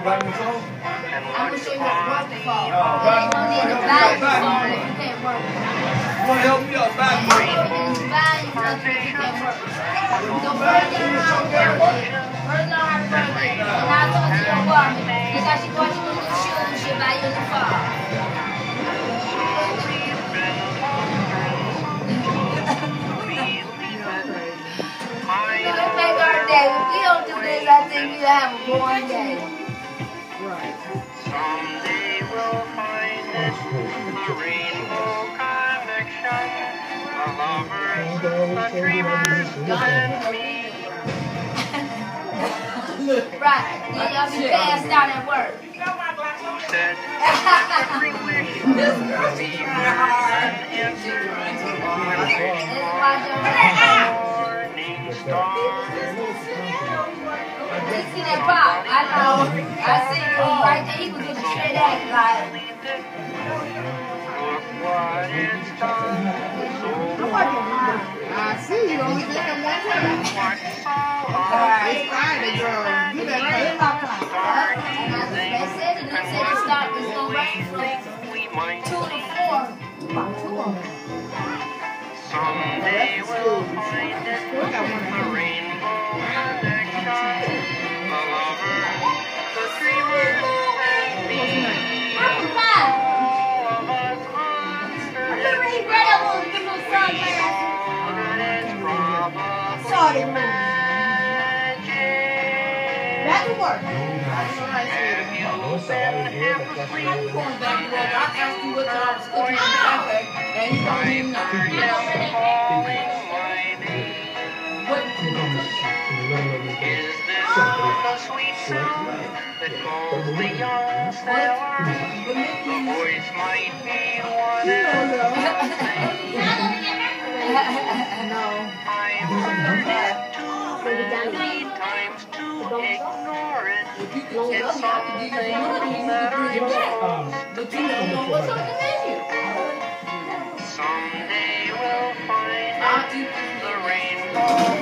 back in the phone? I'm gonna show you how to work the phone. You ain't gonna need to buy your phone if you can't work it. You want to help me out back? You ain't gonna buy your phone if you can't work it. So first learn how to work it. First learn how to work it. And I'll talk to your woman. Because she bought you a new shoe, she'll buy you a new phone. You know, it make our day. If we don't do this, I think we'll have a boring day. Someday we'll find the rainbow connection, the lovers, the dreamers, you and me. Right. Then y'all be passed out at work. Said every wish will be and answered. Morning star. You see that pop? I know. I see you only think I'm one time. It's Friday, girl. You better pray. and I, they said it. They said it start, it's going run from 2 to 4. About 2 of them. Someday we'll find. The probably Sorry, man. magic. Back to work. Have you been half? Going back to work. I asked you what time was cooking in the and you don't even know. Are you calling my name? What? Is this the sweet sound that calls the young sailor? The voice might be one and the same. You don't know what's on the menu. Someday we'll find the rainbow